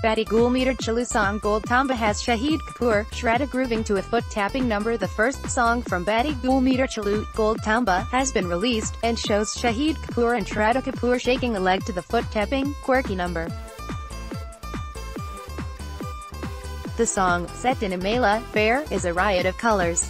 Batti Chalu song Gold Tamba has Shahid Kapoor, Shraddha grooving to a foot-tapping number The first song from Batti Gul Meter Chalu, Gold Tamba, has been released, and shows Shahid Kapoor and Shraddha Kapoor shaking a leg to the foot-tapping, quirky number. The song, set in a Mela fair, is a riot of colors.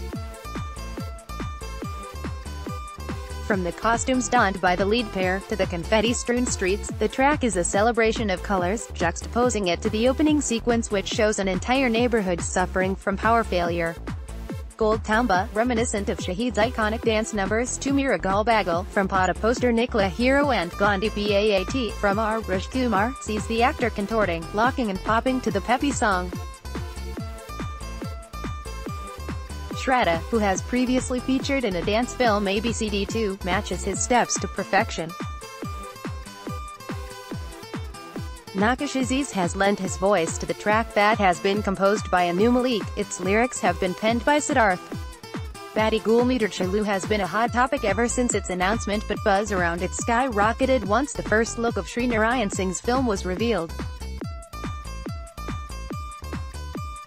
From the costumes donned by the lead pair, to the confetti-strewn streets, the track is a celebration of colors, juxtaposing it to the opening sequence which shows an entire neighborhood suffering from power failure. Gold Tamba, reminiscent of Shahid's iconic dance numbers to Mere Agal Bagal, from Phata Poster Nikla Hero and Gandi Baat, from R. Kumar, sees the actor contorting, locking and popping to the peppy song. Shraddha, who has previously featured in a dance film ABCD2, matches his steps to perfection. Nakash Aziz has lent his voice to the track that has been composed by Anu Malik, its lyrics have been penned by Siddharth. Batti Gul Meter Chalu has been a hot topic ever since its announcement but buzz around it skyrocketed once the first look of Sri Narayan Singh's film was revealed.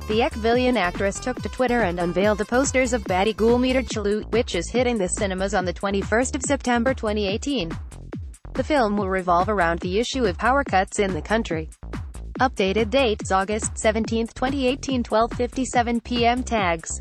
The Ek Villain actress took to Twitter and unveiled the posters of Batti Gul Meter Chalu, which is hitting the cinemas on the 21st of September 2018. The film will revolve around the issue of power cuts in the country. Updated date, August 17, 2018 12.57 p.m. Tags